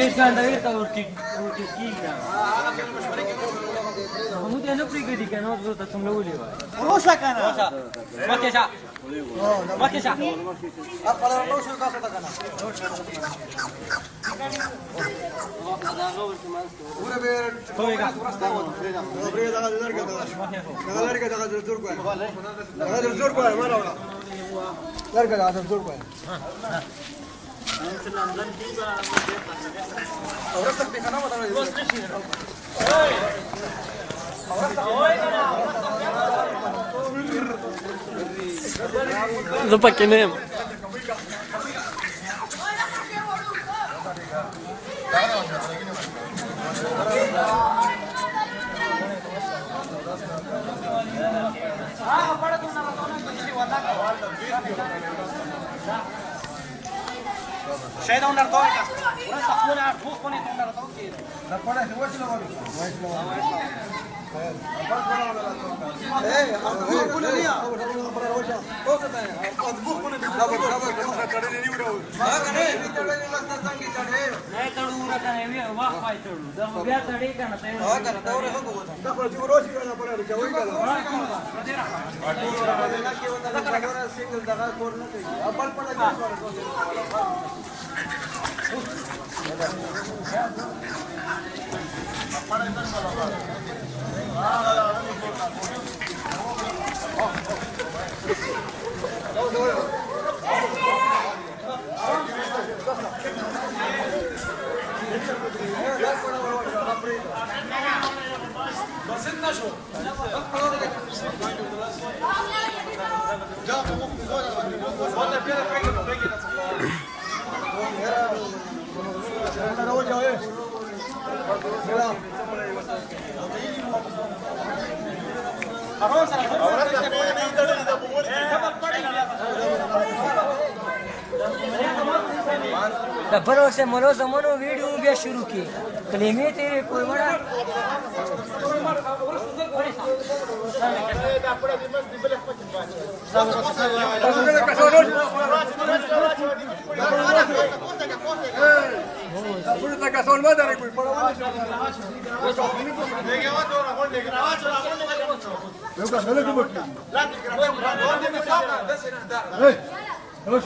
محمود نه پرېږدي که نه اوس ورته څومره ولې وایي روشه که نه مخکې شه مخکې شه لرګه دا زور کوه زه پکې نه یم ها پړ ته نه وتا نه کیږي وتا C'è da un ardone da una sacuna a fuoco ne tornerà tocchi. La quale se vuoi ce lo vuoi? Vuoi ce lo vuoi? Eh, a واخ پایتړو دا خو بیا تړې کنه ته هو کنه دا ورغه کوو دا خو دې وروشي کنه په لاره چوي کنه دا کنه سنگل دغه کور نه کوي اول په لاره پړې درنه Ahora se la د بر وخت مرو زمونو ویډیو بیا شروع کی کلمې ته کوئی وړه Lucas, no le Por